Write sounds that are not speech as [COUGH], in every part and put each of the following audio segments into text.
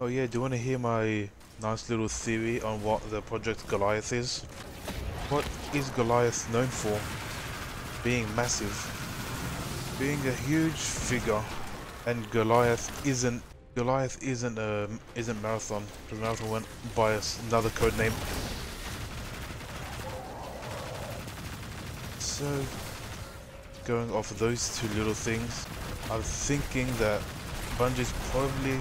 Oh yeah, do you want to hear my nice little theory on what the Project Goliath is? What is Goliath known for? Being massive. Being a huge figure. And Goliath isn't Goliath isn't a isn't Marathon. Because Marathon went by another code name. So going off of those two little things, I'm thinking that Bungie's probably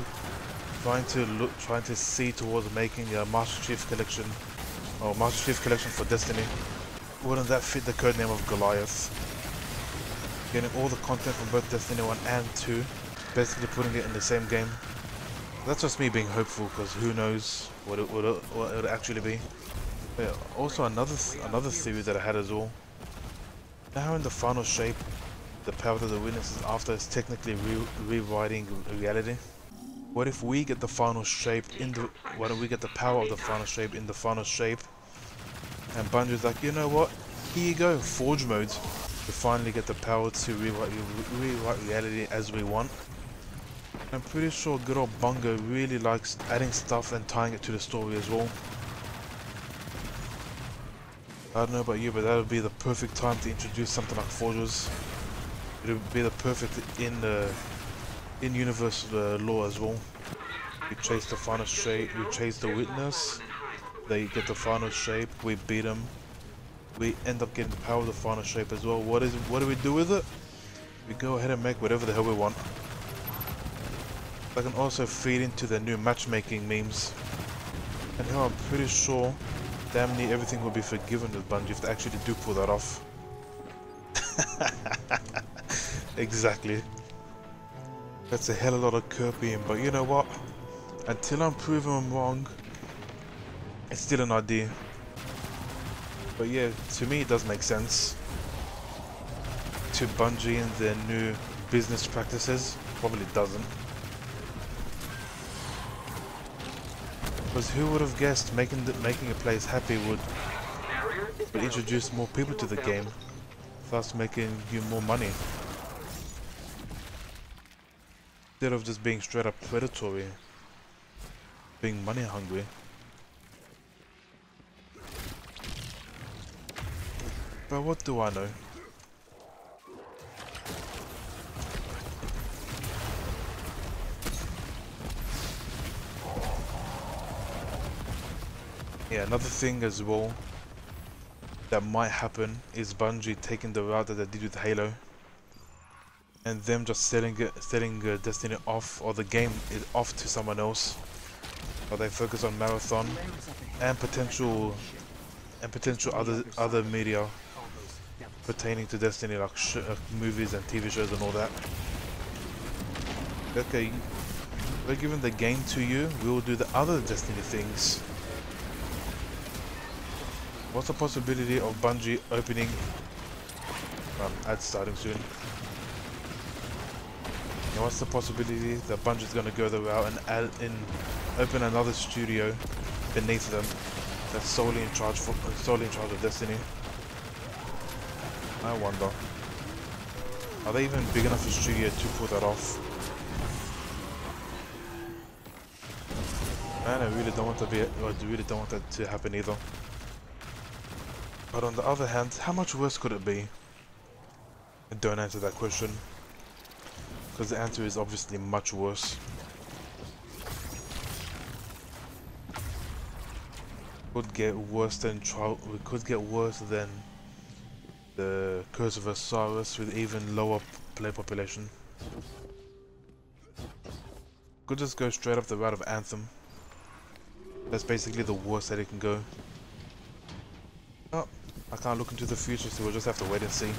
trying to look, trying to see towards making a Master Chief collection, or Master Chief collection for Destiny. Wouldn't that fit the codename of Goliath? Getting all the content from both Destiny 1 and 2, basically putting it in the same game. That's just me being hopeful, because who knows what it would what it would actually be. But also another th another theory that I had as well. Now in the final shape, the power of the witness witnesses after is technically re rewriting reality. What if we get the final shape in the... What if we get the power of the final shape in the final shape? And Bungie's like, you know what? Here you go, Forge mode. We finally get the power to rewrite, rewrite reality as we want. I'm pretty sure good old Bungo really likes adding stuff and tying it to the story as well. I don't know about you, but that would be the perfect time to introduce something like Forges. It would be the perfect in the in universe uh, lore as well. We chase the final shape, we chase the witness, they get the final shape, we beat them, we end up getting the power of the final shape as well. What is what do we do with it? We go ahead and make whatever the hell we want. I can also feed into the new matchmaking memes. And hell, I'm pretty sure damn near everything will be forgiven with Bungie if they actually do pull that off. [LAUGHS] exactly. That's a hell of a lot of copying, but you know what? Until I'm proven I'm wrong, it's still an idea. But yeah, to me it does make sense. To Bungie and their new business practices, probably doesn't. Because who would have guessed making the, making a place happy would, would introduce more people to the game, thus making you more money. Instead of just being straight up predatory, being money hungry. But what do I know? Yeah, another thing as well that might happen is Bungie taking the route that they did with Halo and them just selling selling uh, Destiny off, or the game is off to someone else, But they focus on Marathon and potential and potential other other media pertaining to Destiny, like uh, movies and TV shows and all that. Okay, we're giving the game to you. We will do the other Destiny things. What's the possibility of Bungie opening? Um, ads starting soon. Now what's the possibility that Bungie's gonna go the route and add in, open another studio beneath them that's solely in charge for solely in charge of Destiny? I wonder. Are they even big enough a studio to pull that off? Man, I really don't want to be. I really don't want that to happen either. But on the other hand, how much worse could it be? I don't answer that question. Because the answer is obviously much worse. Could get worse than trial. We could get worse than the Curse of Osiris with even lower player population. Could just go straight up the route of Anthem. That's basically the worst that it can go. Oh, I can't look into the future, so we'll just have to wait and see.